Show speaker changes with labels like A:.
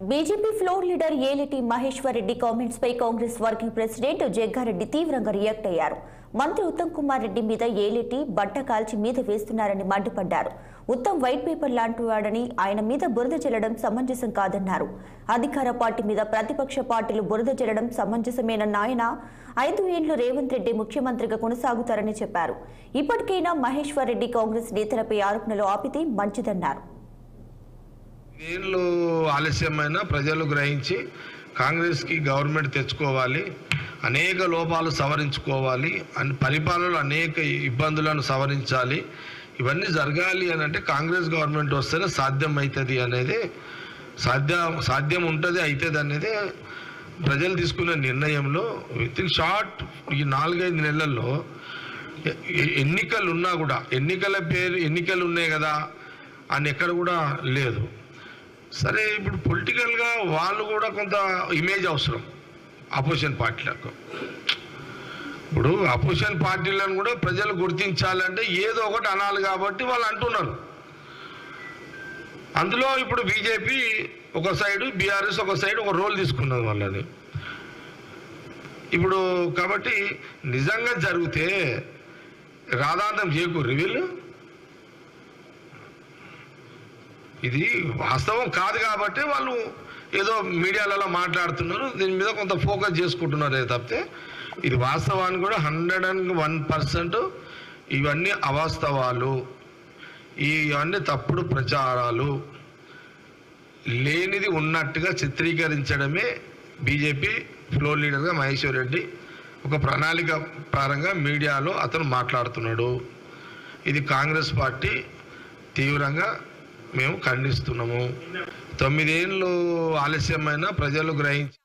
A: BJP floor leader Aleti Maheshwar Reddy comments పై Congress working president Jaggareddy తీవ్రంగా react అయ్యారు. మంత్రి ఉత్తమ్ కుమార్ రెడ్డి మీద ఏలిటి బట్ట కాల్చి మీద వేస్తున్నారని మండిపడ్డారు. ఉత్తమ్ వైట్ పేపర్ లాంటి వాడని ఆయన మీద బురద చెల్లడం సమంజసం కాదన్నారు. అధికార పార్టీ మీద ప్రతిపక్ష పార్టీలు బురద చెల్లడం సమంజసమేనన్న ఆయన ఐదు ఏళ్ళు రేవంత్ రెడ్డి ముఖ్యమంత్రిగా కొనసాగుతారని చెప్పారు. ఇప్పటికైనా మహేశ్వర్ రెడ్డి కాంగ్రెస్ నేతలపై ఆరోపణలు ఆపితే మంచిదన్నారు.
B: ఏళ్ళు ఆలస్యమైన ప్రజలు గ్రహించి కాంగ్రెస్కి గవర్నమెంట్ తెచ్చుకోవాలి అనేక లోపాలు సవరించుకోవాలి అని పరిపాలనలో అనేక ఇబ్బందులను సవరించాలి ఇవన్నీ జరగాలి అని అంటే కాంగ్రెస్ గవర్నమెంట్ వస్తేనే సాధ్యం అవుతుంది అనేది సాధ్యం సాధ్యం ఉంటుంది అవుతుంది అనేది ప్రజలు తీసుకున్న నిర్ణయంలో విత్ ఇన్ షార్ట్ ఈ నాలుగైదు నెలల్లో ఎన్నికలు ఉన్నా కూడా ఎన్నికల పేరు ఎన్నికలు ఉన్నాయి కదా అని ఎక్కడ కూడా లేదు. సరే ఇప్పుడు పొలిటికల్గా వాళ్ళు కూడా కొంత ఇమేజ్ అవసరం. అపోజిషన్ పార్టీలకు. ఇప్పుడు అపోజిషన్ పార్టీలను కూడా ప్రజలు గుర్తించాలంటే ఏదో ఒకటి అనాలి కాబట్టి వాళ్ళు అంటున్నారు. అందులో ఇప్పుడు బీజేపీ ఒక సైడు బీఆర్ఎస్ ఒక సైడ్ ఒక రోల్ తీసుకున్నది వాళ్ళది. ఇప్పుడు కాబట్టి నిజంగా జరిగితే రాధాంతం చేకూర్రి వీళ్ళు ఇది వాస్తవం కాదు కాబట్టి వాళ్ళు ఏదో మీడియాలలో మాట్లాడుతున్నారు. దీని మీద కొంత ఫోకస్ చేసుకుంటున్నారే తప్పితే ఇది వాస్తవాన్ని కూడా హండ్రెడ్ అండ్ వన్ పర్సెంట్ ఇవన్నీ అవాస్తవాలు. ఇవన్నీ తప్పుడు ప్రచారాలు. లేనిది ఉన్నట్టుగా చిత్రీకరించడమే బీజేపీ ఫ్లోర్ లీడర్గా మహేశ్వర్ రెడ్డి ఒక ప్రణాళిక పరంగా మీడియాలో అతను మాట్లాడుతున్నాడు. ఇది కాంగ్రెస్ పార్టీ తీవ్రంగా మేము ఖండిస్తున్నాము. తొమ్మిదేళ్ళు ఆలస్యమైన ప్రజలు గ్రహించి